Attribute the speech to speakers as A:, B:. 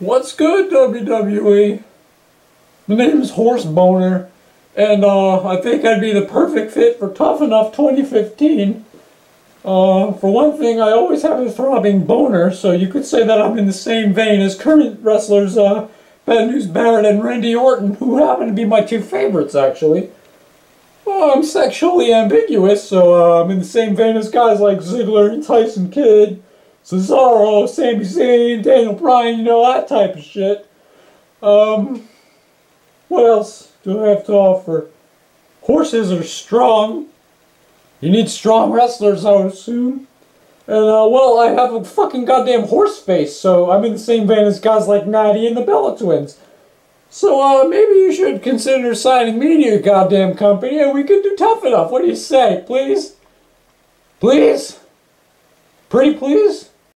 A: What's good, WWE? My name is Horse Boner, and uh, I think I'd be the perfect fit for Tough Enough 2015. Uh, for one thing, I always have a throbbing boner, so you could say that I'm in the same vein as current wrestlers uh, Bad News Barrett and Randy Orton, who happen to be my two favorites, actually. Well, I'm sexually ambiguous, so uh, I'm in the same vein as guys like Ziggler and Tyson Kidd, Cesaro, Sami Zayn, Daniel Bryan, you know, that type of shit. Um, what else do I have to offer? Horses are strong. You need strong wrestlers, I would assume. And, uh, well, I have a fucking goddamn horse face, so I'm in the same vein as guys like Natty and the Bella Twins. So, uh, maybe you should consider signing me to your goddamn company and we could do tough enough. What do you say, please? Please? Pretty please?